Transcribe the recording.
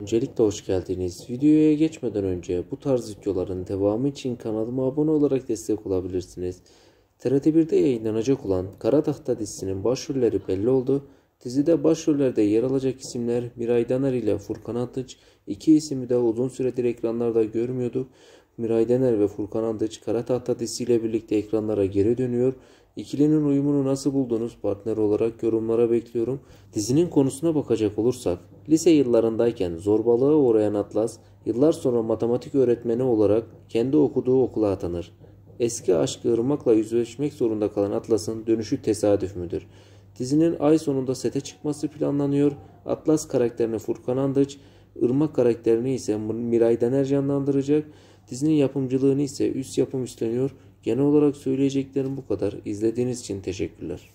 Öncelikle hoş geldiniz. Videoya geçmeden önce bu tarz videoların devamı için kanalıma abone olarak destek olabilirsiniz. TRT 1'de yayınlanacak olan Kara dizisinin başrolleri belli oldu. Dizide başrollerde yer alacak isimler Miray Daner ile Furkan Antıç. İki ismi de uzun süredir ekranlarda görmüyorduk. Miray Daner ve Furkan Antıç Kara Tahta dizisiyle birlikte ekranlara geri dönüyor. İkilinin uyumunu nasıl buldunuz partner olarak yorumlara bekliyorum. Dizinin konusuna bakacak olursak lise yıllarındayken zorbalığa uğrayan Atlas yıllar sonra matematik öğretmeni olarak kendi okuduğu okula atanır. Eski aşkı Irmak'la yüzleşmek zorunda kalan Atlas'ın dönüşü tesadüf müdür? Dizinin ay sonunda sete çıkması planlanıyor. Atlas karakterini Furkan Andıç, Irmak karakterini ise Miray Daner canlandıracak. Dizinin yapımcılığını ise üst yapım üstleniyor. Genel olarak söyleyeceklerim bu kadar. İzlediğiniz için teşekkürler.